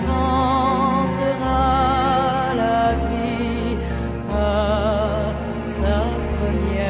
inventera la vie à sa première